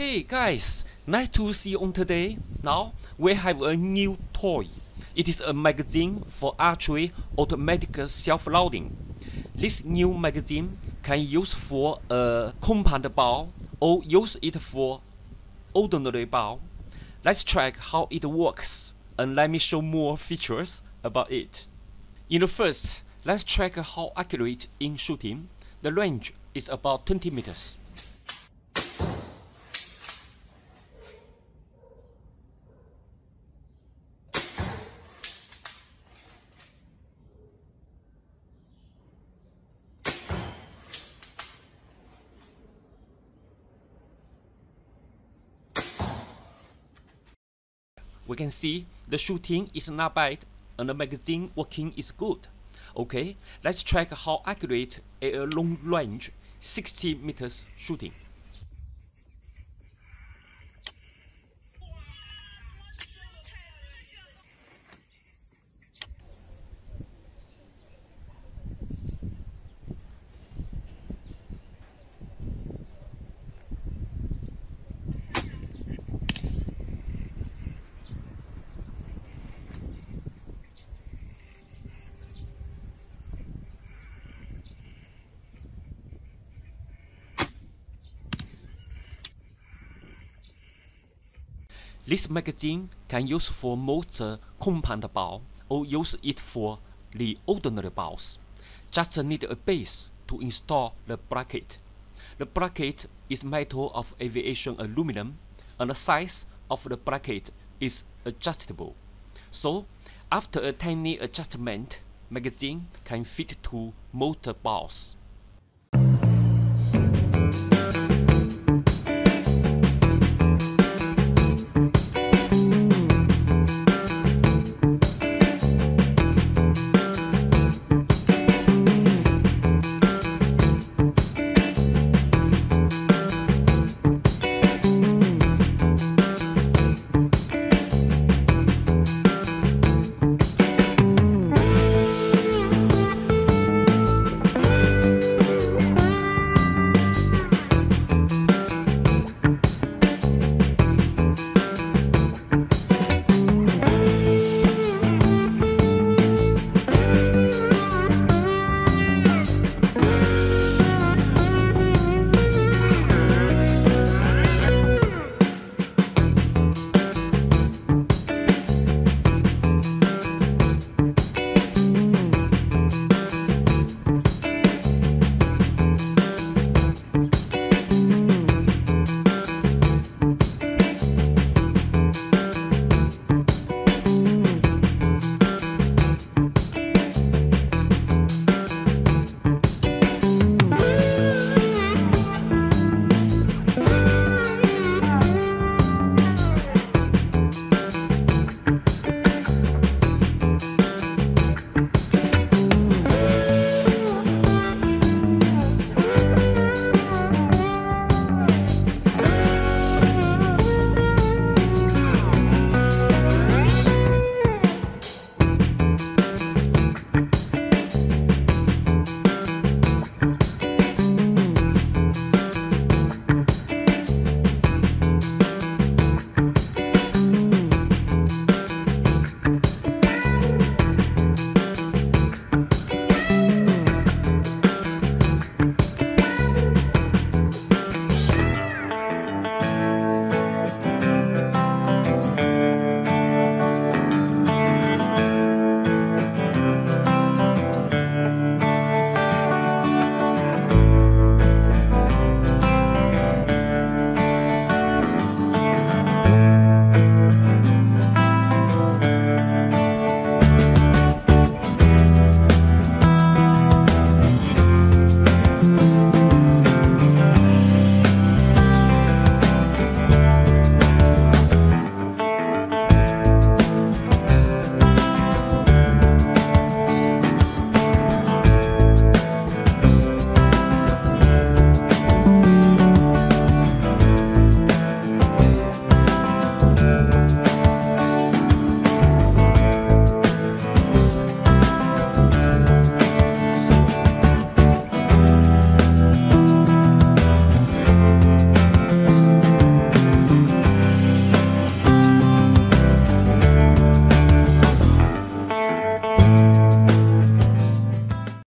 Hey guys, nice to see you on today. Now we have a new toy. It is a magazine for archery automatic self-loading. This new magazine can use for a compound bow or use it for ordinary bow. Let's check how it works and let me show more features about it. In the first, let's check how accurate in shooting. The range is about 20 meters. We can see the shooting is not bad and the magazine working is good. Okay, let's check how accurate a long range 60 meters shooting. This magazine can use for most compound bow or use it for the ordinary bows. Just need a base to install the bracket. The bracket is made of aviation aluminum and the size of the bracket is adjustable. So after a tiny adjustment, magazine can fit to motor bows.